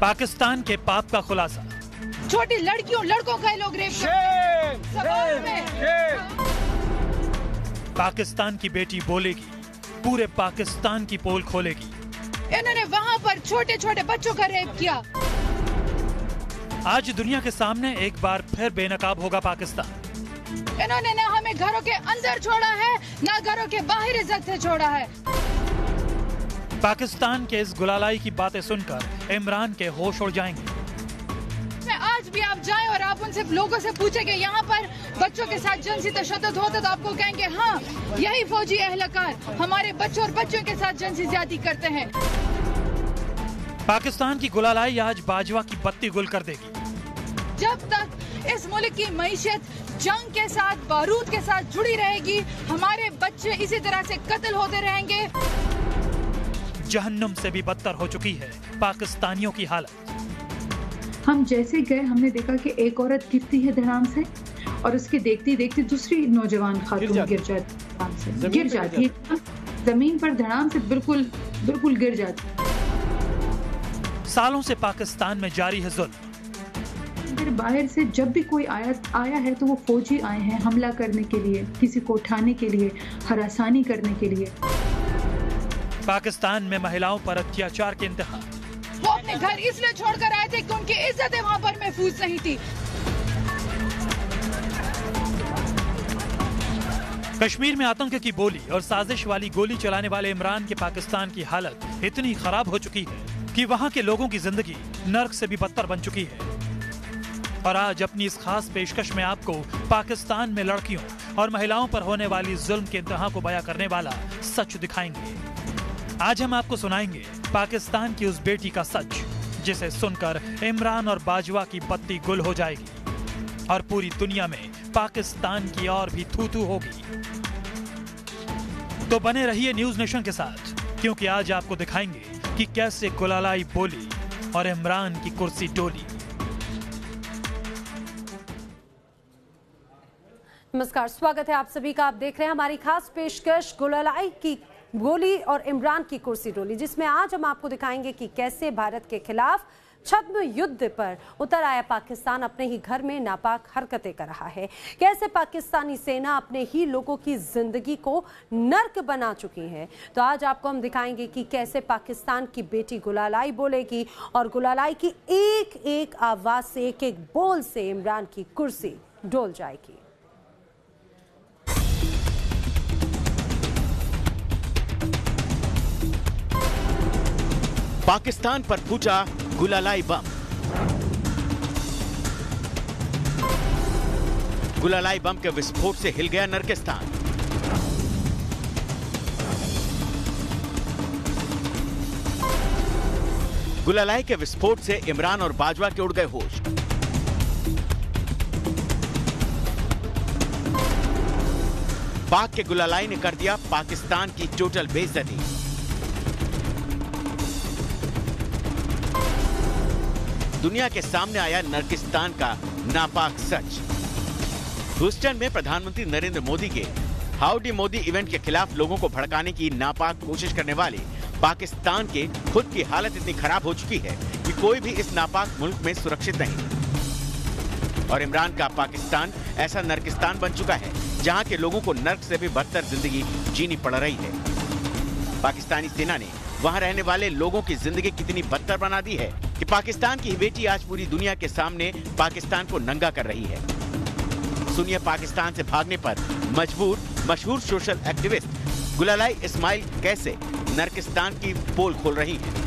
पाकिस्तान के पाप का खुलासा। छोटी लड़कियों लड़कों का लोग रेप करते हैं। पाकिस्तान की बेटी बोलेगी पूरे पाकिस्तान की पोल खोलेगी। इन्होंने वहाँ पर छोटे छोटे बच्चों का रेप किया। आज दुनिया के सामने एक बार फिर बेनकाब होगा पाकिस्तान। इन्होंने ना हमें घरों के अंदर छोड़ा है ना घरों के बाहर इज़्ज़त से छोड़ा है। पाकिस्तान के इस गुलालाई की बातें सुनकर इमरान के होश उड़ जाएँगे। में आज भी आप जाएँ और आप उनसे लोगों से पूछेंगे यहाँ पर बच्चों के साथ जंसी तशद होता तो आपको कहेंगे हाँ यही फौजी एहलकार हमारे बच्चों और बच्चों के साथ जंसी ज़्यादा करते हैं। पाकिस्तान की गुलालाई आज बाजवा की बत्ती गुल कर देगी। जब तक इस मुल्क की मीशत जंग के साथ बारूद के साथ जुड़ी रहेगी हमारे बच्चे इसी तरह से कत्ल होते रहेंगे। जहन्नुम से भी बदतर हो चुकी है पाकिस्तानियों की हालत। हम जैसे गए हमने देखा कि एक औरत गिरती है धड़ाम से और उसके देखते देखते दूसरी नौजवान खातून गिर जाती है गिर जाती है। ज़मीन पर धड़ाम से बिल्कुल बिल्कुल गिर जाती सालों से पाकिस्तान में जारी है जुल्म। फिर बाहर से जब भी कोई आया आया है तो वो फौजी आए हैं हमला करने के लिए किसी को उठाने के लिए हरासानी करने के लिए। पाकिस्तान में महिलाओं पर अत्याचार के इंतहा। वो अपने घर इसलिए छोड़कर आए थे कि उनकी इज्जतें वहाँ पर महफूज नहीं थी। कश्मीर में आतंक की बोली और साजिश वाली गोली चलाने वाले इमरान के पाकिस्तान की हालत इतनी खराब हो चुकी है कि वहाँ के लोगों की ज़िंदगी नर्क से भी बदतर बन चुकी है। और आज अपनी इस खास पेशकश में आपको पाकिस्तान में लड़कियों और महिलाओं पर होने वाली जुल्म के इंतहा को बयां करने वाला सच दिखाएँगे। आज हम आपको सुनाएँगे पाकिस्तान की उस बेटी का सच, जिसे सुनकर इमरान और बाजवा की बत्ती गुल हो जाएगी और पूरी दुनिया में पाकिस्तान की और भी थू होगी। तो बने रहिए न्यूज़ नेशन के साथ, क्योंकि आज आपको दिखाएँगे कि कैसे गुलालाई बोली और इमरान की कुर्सी डोली नमस्कार, स्वागत है आप सभी का। आप देख रहे हैं हमारी खास पेशकश गुलालाई की गोली और इमरान की कुर्सी डोली, जिसमें आज हम आपको दिखाएँगे कि कैसे भारत के खिलाफ छद्म युद्ध पर उतर आया पाकिस्तान अपने ही घर में नापाक हरकतें कर रहा है। कैसे पाकिस्तानी सेना अपने ही लोगों की ज़िंदगी को नर्क बना चुकी है। तो आज आपको हम दिखाएँगे कि कैसे पाकिस्तान की बेटी गुलालाई बोलेगी और गुलालाई की एक एक आवाज़ से एक एक बोल से इमरान की कुर्सी डोल जाएगी। पाकिस्तान पर फूटा गुलालाई बम। गुलालाई बम के विस्फोट से हिल गया नरकिस्तान गुलालाई के विस्फोट से इमरान और बाजवा के उड़ गए होश। पाक के गुलालाई ने कर दिया पाकिस्तान की टोटल बेइज्जती। दुनिया के सामने आया नर्किस्तान का नापाक सच। ह्यूस्टन में प्रधानमंत्री नरेंद्र मोदी के हाउडी मोदी इवेंट के खिलाफ लोगों को भड़काने की नापाक कोशिश करने वाले पाकिस्तान के खुद की हालत इतनी खराब हो चुकी है कि कोई भी इस नापाक मुल्क में सुरक्षित नहीं। और इमरान का पाकिस्तान ऐसा नरकिस्तान बन चुका है जहाँ के लोगों को नर्क से भी बदतर ज़िंदगी जीनी पड़ रही है। पाकिस्तानी सेना ने वहाँ रहने वाले लोगों की ज़िंदगी कितनी बदतर बना दी है कि पाकिस्तान की बेटी आज पूरी दुनिया के सामने पाकिस्तान को नंगा कर रही है। सुनिए पाकिस्तान से भागने पर मजबूर मशहूर सोशल एक्टिविस्ट गुलालाई इस्माइल कैसे नरकिस्तान की पोल खोल रही है।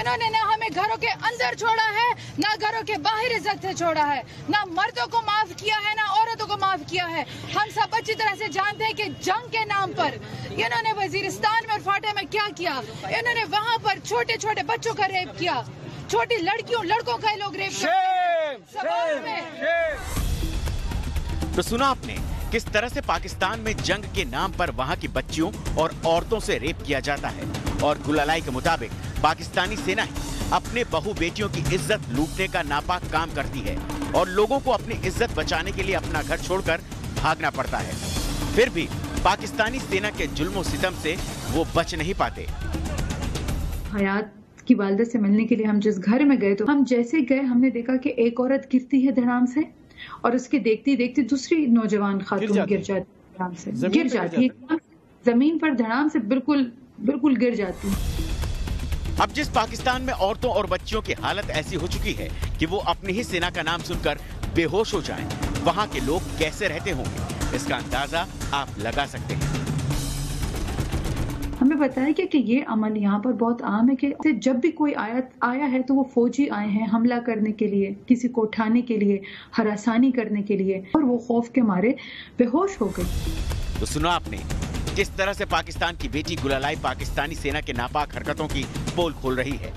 इन्होंने ना हमें घरों के अंदर छोड़ा है, ना घरों के बाहर इज़्ज़त से छोड़ा है, ना मर्दों को माफ़ किया है, ना को माफ़ किया है। हम सब अच्छी तरह से जानते हैं कि जंग के नाम पर इन्होंने वजीरिस्तान में और फाटे में क्या किया? इन्होंने वहाँ पर छोटे छोटे बच्चों का रेप किया। छोटी लड़कियों लड़कों का लोग रेप तो सुना आपने किस तरह से पाकिस्तान में जंग के नाम पर वहाँ की बच्चियों और औरतों से रेप किया जाता है? और गुलालाई के मुताबिक पाकिस्तानी सेना ही अपने बहु बेटियों की इज़्ज़त लूटने का नापाक काम करती है। और लोगों को अपनी इज़्ज़त बचाने के लिए अपना घर छोड़कर भागना पड़ता है। फिर भी पाकिस्तानी सेना के जुल्मो सितम से वो बच नहीं पाते। हयात की वालदा से मिलने के लिए हम जिस घर में गए तो हम जैसे गए हमने देखा कि एक औरत गिरती है धड़ाम से और उसके देखते देखते दूसरी नौजवान खातून गिर जाती है धड़ाम से। गिर जाती है। ज़मीन पर धड़ाम से बिल्कुल बिल्कुल गिर जाती है। अब जिस पाकिस्तान में औरतों और बच्चियों की हालत ऐसी हो चुकी है कि वो अपनी ही सेना का नाम सुनकर बेहोश हो जाएँ, वहाँ के लोग कैसे रहते होंगे? इसका अंदाज़ा आप लगा सकते हैं। हमें बताया गया कि ये अमल यहाँ पर बहुत आम है कि जब भी कोई आया आया है तो वो फौजी आए हैं हमला करने के लिए किसी को उठाने के लिए हरासानी करने के लिए और वो खौफ के मारे बेहोश हो गई। तो सुना आपने किस तरह से पाकिस्तान की बेटी गुलालाई पाकिस्तानी सेना के नापाक हरकतों की पोल खोल रही है?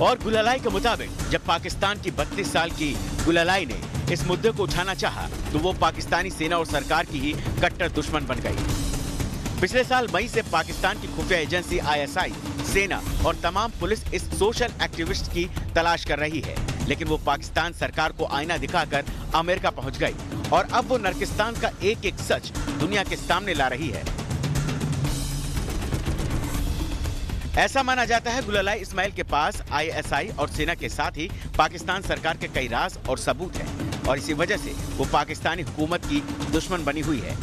और गुलालाई के मुताबिक जब पाकिस्तान की 32 साल की गुलालाई ने इस मुद्दे को उठाना चाहा तो वो पाकिस्तानी सेना और सरकार की ही कट्टर दुश्मन बन गई। पिछले साल मई से पाकिस्तान की खुफिया एजेंसी आईएसआई, सेना और तमाम पुलिस इस सोशल एक्टिविस्ट की तलाश कर रही है। लेकिन वो पाकिस्तान सरकार को आईना दिखाकर अमेरिका पहुँच गई और अब वो नरकिस्तान का एक एक सच दुनिया के सामने ला रही है। ऐसा माना जाता है गुलालाई इस्माइल के पास आईएसआई और सेना के साथ ही पाकिस्तान सरकार के कई राज और सबूत हैं और इसी वजह से वो पाकिस्तानी हुकूमत की दुश्मन बनी हुई है।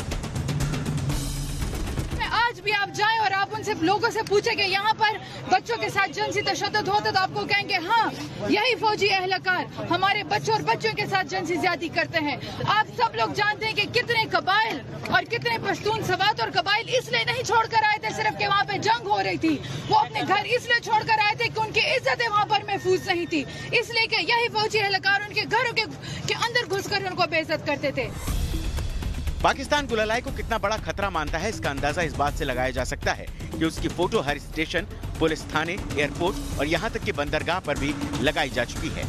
आज भी आप जाएँ और आप उनसे लोगों से पूछें कि यहाँ पर बच्चों के साथ जंसी तशद होता तो आपको कहेंगे हाँ यही फौजी एहलकार हमारे बच्चों और बच्चों के साथ जंसी ज़्यादा करते हैं। आप सब लोग जानते हैं कि कितने कबाइल और कितने पश्तून सवात और कबाइल इसलिए नहीं छोड़कर आए थे सिर्फ़ कि वहाँ पे जंग हो रही थी। वो अपने घर इसलिए छोड़कर आए थे कि उनकी इज्जतें वहाँ पर महफूज नहीं थी। इसलिए कि यही फौजी एहलकार उनके घरों के, के अंदर घुसकर उनको बेइज्जत करते थे। पाकिस्तान गुलालाई को कितना बड़ा खतरा मानता है इसका अंदाज़ा इस बात से लगाया जा सकता है कि उसकी फ़ोटो हर स्टेशन पुलिस थाने एयरपोर्ट और यहाँ तक कि बंदरगाह पर भी लगाई जा चुकी है।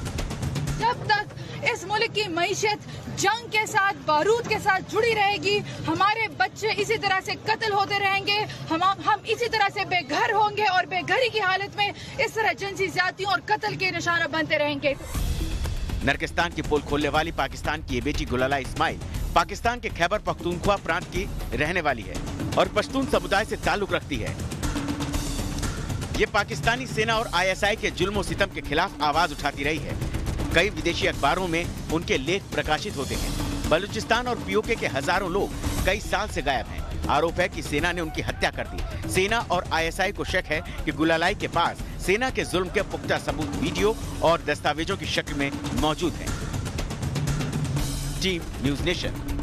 जब तक इस मुल्क की मीशत जंग के साथ, बारूद के साथ जुड़ी रहेगी। हमारे बच्चे इसी तरह से कत्ल होते रहेंगे। हम हम इसी तरह से बेघर होंगे और बेघरी की हालत में इस तरह जनसी ज़्यादा और कत्ल के निशाना बनते रहेंगे। नरकिस्तान की पोल खोलने वाली पाकिस्तान की बेटी गुलाला इस्माइल पाकिस्तान के खैबर पख्तूनख्वा प्रांत की रहने वाली है और पश्तून समुदाय से ताल्लुक रखती है। ये पाकिस्तानी सेना और आईएसआई के जुल्म सितम के खिलाफ आवाज़ उठाती रही है। कई विदेशी अखबारों में उनके लेख प्रकाशित होते हैं। बलूचिस्तान और पीओके के हज़ारों लोग कई साल से गायब हैं। आरोप है कि सेना ने उनकी हत्या कर दी। सेना और आईएसआई को शक है कि गुलालाई के पास सेना के जुल्म के पुख्ता सबूत, वीडियो और दस्तावेजों की शक्ल में मौजूद है। Team News Nation.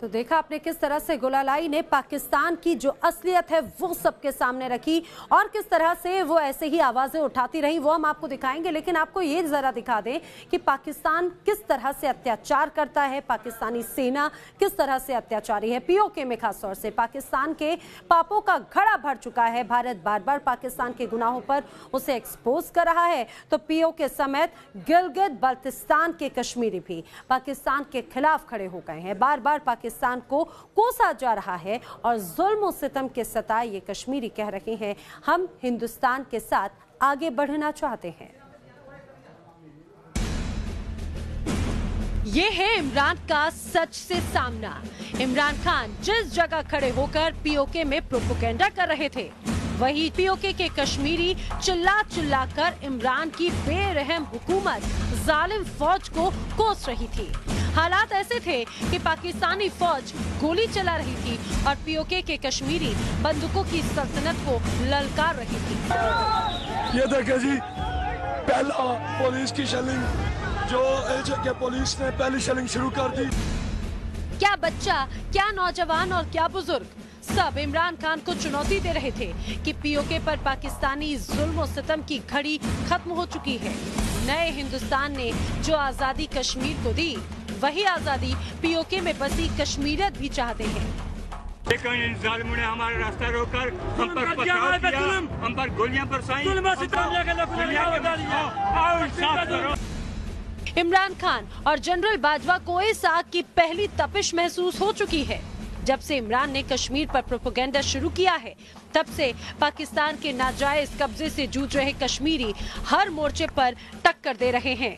तो देखा आपने किस तरह से गुलालाई ने पाकिस्तान की जो असलियत है वो सबके सामने रखी और किस तरह से वो ऐसे ही आवाज़ें उठाती रही, वो हम आपको दिखाएँगे। लेकिन आपको ये जरा दिखा दें कि पाकिस्तान किस तरह से अत्याचार करता है, पाकिस्तानी सेना किस तरह से अत्याचारी है। पीओके में खासतौर से पाकिस्तान के पापों का घड़ा भर चुका है। भारत बार बार पाकिस्तान के गुनाहों पर उसे एक्सपोज कर रहा है। तो पीओके समेत गिलगित बल्तिस्तान के कश्मीरी भी पाकिस्तान के खिलाफ खड़े हो गए हैं। बार बार पाकिस्तान पाकिस्तान को कोसा जा रहा है और जुल्म सितम के सताए ये कश्मीरी कह रहे हैं, हम हिंदुस्तान के साथ आगे बढ़ना चाहते हैं। ये है इमरान का सच से सामना। इमरान खान जिस जगह खड़े होकर पीओके में प्रोपोगेंडा कर रहे थे, वही पीओके के कश्मीरी चिल्ला चिल्ला कर इमरान की बेरहम हुकूमत जालिम फौज को कोस रही थी। हालात ऐसे थे कि पाकिस्तानी फौज गोली चला रही थी और पीओके के कश्मीरी बंदूकों की सल्तनत को ललकार रही थी। ये देखे जी पहला पुलिस की शेलिंग जो के पुलिस ने पहली शेलिंग शुरू कर दी। क्या बच्चा क्या नौजवान और क्या बुज़ुर्ग? सब इमरान खान को चुनौती दे रहे थे कि पीओके पर पाकिस्तानी जुल्म सितम की घड़ी खत्म हो चुकी है। नए हिंदुस्तान ने जो आज़ादी कश्मीर को दी वही आज़ादी पीओके में बसी कश्मीरियत भी चाहते हैं। ने हमारा रास्ता रोककर हम पर पथराव किया हम पर गोलियाँ बरसाई इमरान खान और जनरल बाजवा को इस आग की पहली तपिश महसूस हो चुकी है। जब से इमरान ने कश्मीर पर प्रोपोगेंडा शुरू किया है, तब से पाकिस्तान के नाजायज कब्जे से जूझ रहे कश्मीरी हर मोर्चे पर टक्कर दे रहे हैं।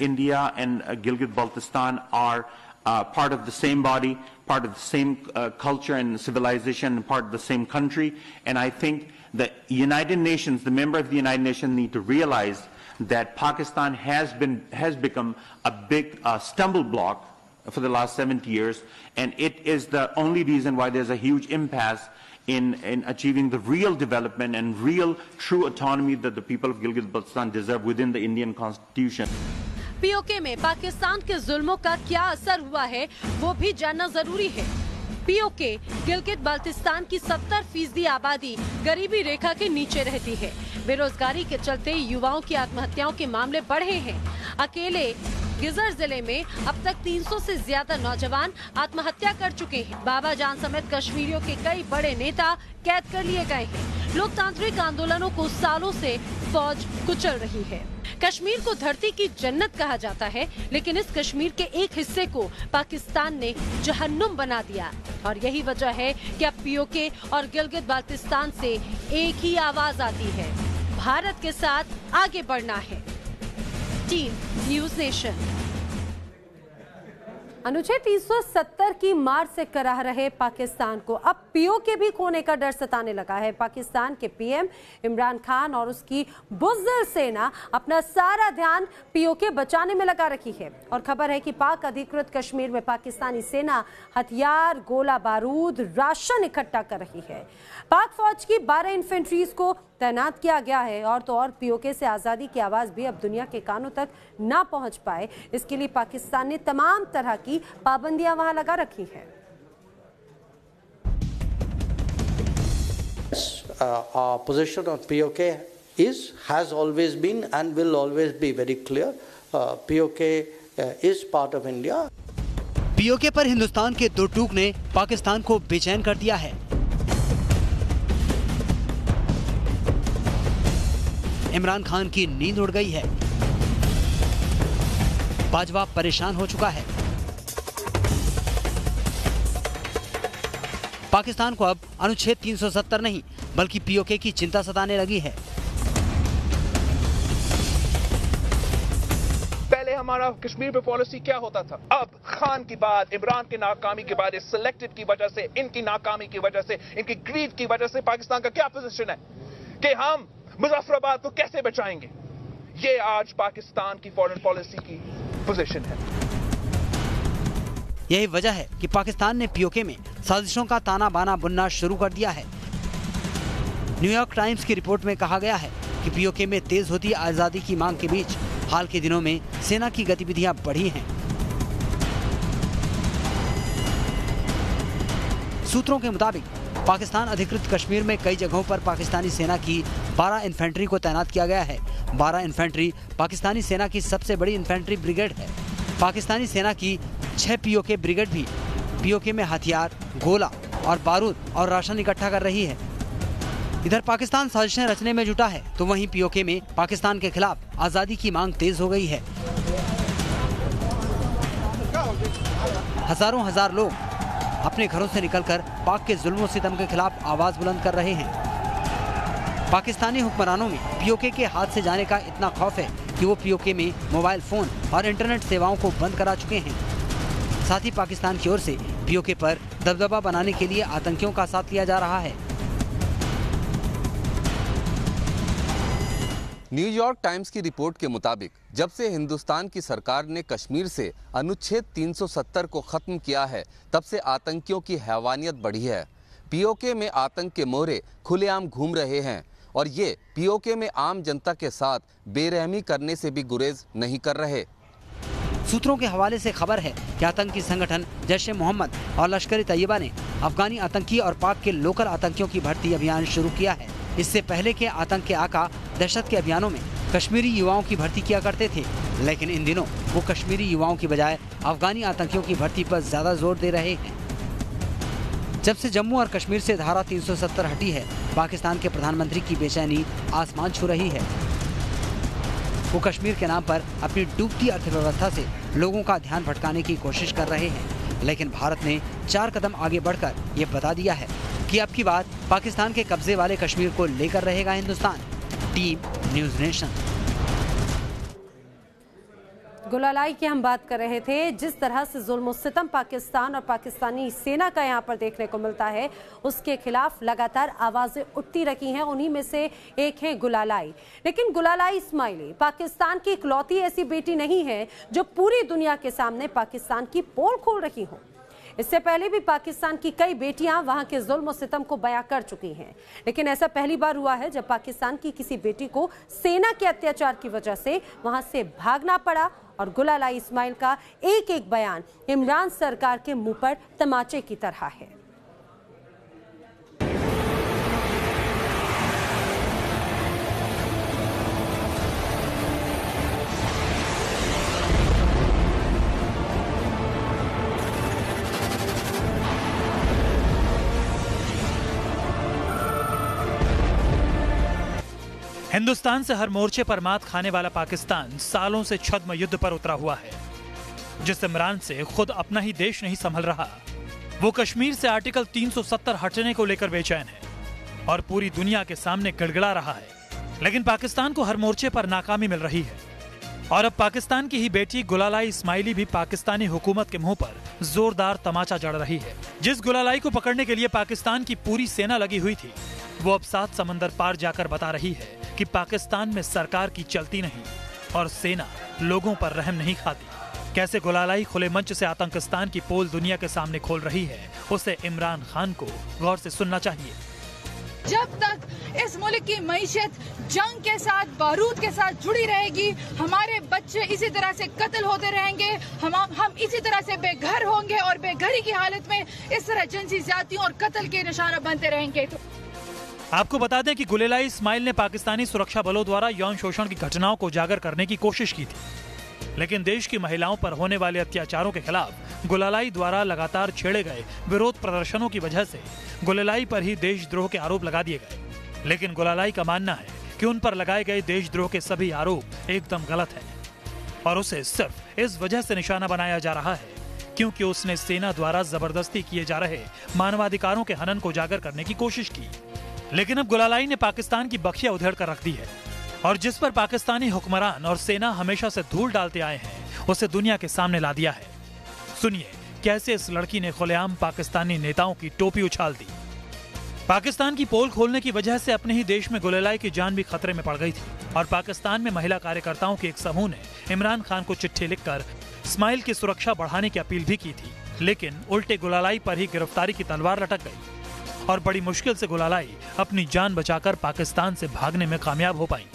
India and Gilgit Baltistan are part of the same body part of the same culture and civilisation part of the same country and I think the United Nations the member of the United Nation need to realise that Pakistan has been has become a big stumble block for the last 70 years, and it is the only reason why there's a huge impasse in, in achieving the real development and real true autonomy that the people of Gilgit-Baltistan deserve within the Indian constitution. PoK में पाकिस्तान के जुल्मों का क्या असर हुआ है वो भी जानना जरूरी है पीओके गिलगित बाल्टिस्तान की 70 फीसदी आबादी गरीबी रेखा के नीचे रहती है बेरोजगारी के चलते युवाओं की आत्महत्याओं के मामले बढ़े हैं अकेले गिजर ज़िले में अब तक 300 से ज़्यादा नौजवान आत्महत्या कर चुके हैं। बाबा जान समेत कश्मीरियों के कई बड़े नेता कैद कर लिए गए हैं। लोकतांत्रिक आंदोलनों को सालों से फौज कुचल रही है। कश्मीर को धरती की जन्नत कहा जाता है, लेकिन इस कश्मीर के एक हिस्से को पाकिस्तान ने जहन्नुम बना दिया। और यही वजह है कि अब पीओके और गिलगित बाल्टिस्तान से एक ही आवाज़ आती है। भारत के साथ आगे बढ़ना है। टीम न्यूज़ नेशन अनुच्छेद 370 की मार से कराह रहे पाकिस्तान को। अब पीओके भी खोने का डर सताने लगा है। पाकिस्तान के पीएम इमरान खान और उसकी बुजर सेना अपना सारा ध्यान पीओके बचाने में लगा रखी है। और खबर है कि पाक अधिकृत कश्मीर में पाकिस्तानी सेना हथियार, गोला बारूद, राशन इकट्ठा कर रही है। पाक फौज की 12 इन्फेंट्रीज को तैनात किया गया है और तो और पीओके से आज़ादी की आवाज़ भी अब दुनिया के कानों तक ना पहुँच पाए इसके लिए पाकिस्तान ने तमाम तरह की पाबंदियाँ वहाँ लगा रखी हैं Uh, our position on POK is, has always been, and will always be very clear. Uh, POK uh, is part of India. PoK पर हिंदुस्तान के दो टूक ने पाकिस्तान को बेचैन कर दिया है इमरान खान की नींद उड़ गई है। बाजवा परेशान हो चुका है। पाकिस्तान को अब अनुच्छेद 370 नहीं, बल्कि पीओके की चिंता सताने लगी है। पहले हमारा कश्मीर पे पॉलिसी क्या होता था? अब खान की बात, इमरान की नाकामी के बाद सिलेक्टेड की वजह से, इनकी नाकामी की वजह से, इनकी ग्रीड की वजह से पाकिस्तान का क्या पोजीशन है? कि हम मुजफ्फराबाद को कैसे बचाएँगे? ये आज पाकिस्तान की फॉरेन पॉलिसी की पोजीशन है। यही वजह है कि पाकिस्तान ने पीओके में साजिशों का ताना बाना बुनना शुरू कर दिया है। न्यूयॉर्क टाइम्स की रिपोर्ट में कहा गया है कि पीओके में तेज होती आज़ादी की मांग के बीच हाल के दिनों में सेना की गतिविधियाँ बढ़ी हैं। सूत्रों के मुताबिक, पाकिस्तान अधिकृत कश्मीर में कई जगहों पर पाकिस्तानी सेना की 12 इन्फेंट्री को तैनात किया गया है। 12 इन्फेंट्री पाकिस्तानी सेना की सबसे बड़ी इन्फेंट्री ब्रिगेड है। पाकिस्तानी सेना की छह पीओके ब्रिगेड भी पीओके में हथियार, गोला और बारूद और राशन इकट्ठा कर रही है। इधर पाकिस्तान साजिशें रचने में जुटा है तो वहीं पीओके में पाकिस्तान के खिलाफ आज़ादी की मांग तेज हो गई है। हज़ारों हज़ार लोग अपने घरों से निकलकर पाक के जुल्म सितम के खिलाफ आवाज़ बुलंद कर रहे हैं। पाकिस्तानी हुक्मरानों में पीओके के हाथ से जाने का इतना खौफ है कि वो पीओके में मोबाइल फ़ोन और इंटरनेट सेवाओं को बंद करा चुके हैं। साथ ही पाकिस्तान की ओर से पीओके पर दबदबा बनाने के लिए आतंकियों का साथ लिया जा रहा है। न्यूयॉर्क टाइम्स की रिपोर्ट के मुताबिक, जब से हिंदुस्तान की सरकार ने कश्मीर से अनुच्छेद 370 को खत्म किया है, तब से आतंकियों की हैवानियत बढ़ी है। पीओके में आतंक के मोहरे खुलेआम घूम रहे हैं। और ये पीओके में आम जनता के साथ बेरहमी करने से भी गुरेज नहीं कर रहे। सूत्रों के हवाले से खबर है कि आतंकी संगठन जैश मोहम्मद और लश्कर तैयबा ने अफगानी आतंकी और पाक के लोकल आतंकियों की भर्ती अभियान शुरू किया है। इससे पहले के आतंक के आका दहशत के अभियानों में कश्मीरी युवाओं की भर्ती किया करते थे, लेकिन इन दिनों वो कश्मीरी युवाओं की बजाय अफगानी आतंकियों की भर्ती पर ज़्यादा ज़ोर दे रहे हैं। जब से जम्मू और कश्मीर से धारा 370 हटी है, पाकिस्तान के प्रधानमंत्री की बेचैनी आसमान छू रही है। वो कश्मीर के नाम पर अपनी डूबती अर्थव्यवस्था से लोगों का ध्यान भटकाने की कोशिश कर रहे हैं। लेकिन भारत ने चार कदम आगे बढ़कर ये बता दिया है कि अब की बात पाकिस्तान के कब्जे वाले कश्मीर को लेकर रहेगा Hindustan. Team News Nation. Gulalai की हम बात कर रहे थे, जिस तरह से जुल्म सितम पाकिस्तान और पाकिस्तानी सेना का यहाँ पर देखने को मिलता है, उसके खिलाफ लगातार आवाज़ें उठती रही हैं, उन्हीं में से एक है गुलालाई। लेकिन गुलालाई इस्माइली, पाकिस्तान की इकलौती ऐसी बेटी नहीं है, जो पूरी दुनिया के सामने पाकिस्तान की पोल खोल रही हो। इससे पहले भी पाकिस्तान की कई बेटियाँ वहाँ के जुल्म सितम को बया कर चुकी हैं। लेकिन ऐसा पहली बार हुआ है जब पाकिस्तान की किसी बेटी को सेना के अत्याचार की वजह से वहाँ से भागना पड़ा और गुलाला इस्माइल का एक एक बयान इमरान सरकार के मुँह पर तमाचे की तरह है। हिंदुस्तान से हर मोर्चे पर मात खाने वाला पाकिस्तान सालों से छद्म युद्ध पर उतरा हुआ है। जिस इमरान से खुद अपना ही देश नहीं संभल रहा, वो कश्मीर से आर्टिकल 370 हटने को लेकर बेचैन है और पूरी दुनिया के सामने गड़गड़ा रहा है। लेकिन पाकिस्तान को हर मोर्चे पर नाकामी मिल रही है। और अब पाकिस्तान की ही बेटी गुलालाई इस्माइली भी पाकिस्तानी हुकूमत के मुँह पर जोरदार तमाचा जड़ रही है। जिस गुलालाई को पकड़ने के लिए पाकिस्तान की पूरी सेना लगी हुई थी, वो अब सात समंदर पार जाकर बता रही है कि पाकिस्तान में सरकार की चलती नहीं और सेना लोगों पर रहम नहीं खाती। कैसे गुलालाई खुले मंच से आतंकिस्तान की पोल दुनिया के सामने खोल रही है, उसे इमरान खान को गौर से सुनना चाहिए। जब तक इस मुल्क की मीशत जंग के साथ, बारूद के साथ जुड़ी रहेगी, हमारे बच्चे इसी तरह से कत्ल होते रहेंगे, हम हम इसी तरह से बेघर होंगे और बेघरी की हालत में इस तरह जनसी ज़्यादा और कत्ल के निशाना बनते रहेंगे। आपको बता दें कि गुलेलाई इस्माइल ने पाकिस्तानी सुरक्षा बलों द्वारा यौन शोषण की घटनाओं को उजागर करने की कोशिश की थी। लेकिन देश की महिलाओं पर होने वाले अत्याचारों के खिलाफ गुलालाई द्वारा लगातार छेड़े गए विरोध प्रदर्शनों की वजह से गुलेलाई पर ही देशद्रोह के आरोप लगा दिए गए। लेकिन गुलालाई का मानना है कि उन पर लगाए गए देशद्रोह के सभी आरोप एकदम गलत है। और उसे सिर्फ़ इस वजह से निशाना बनाया जा रहा है क्योंकि उसने सेना द्वारा ज़बरदस्ती किए जा रहे मानवाधिकारों के हनन को उजागर करने की कोशिश की। लेकिन अब गुलालाई ने पाकिस्तान की बखिया उधेड़ कर रख दी है। और जिस पर पाकिस्तानी हुक्मरान और सेना हमेशा से धूल डालते आए हैं, उसे दुनिया के सामने ला दिया है। सुनिए, कैसे इस लड़की ने खुलेआम पाकिस्तानी नेताओं की टोपी उछाल दी। पाकिस्तान की पोल खोलने की वजह से अपने ही देश में गुलेलाई की जान भी खतरे में पड़ गई थी। और पाकिस्तान में महिला कार्यकर्ताओं के एक समूह ने इमरान खान को चिट्ठी लिखकर स्माइल की सुरक्षा बढ़ाने की अपील भी की थी। लेकिन उल्टे गुलालाई पर ही गिरफ्तारी की तलवार लटक गई। और बड़ी मुश्किल से गुलालाई। अपनी जान बचाकर पाकिस्तान से भागने में कामयाब हो पाई।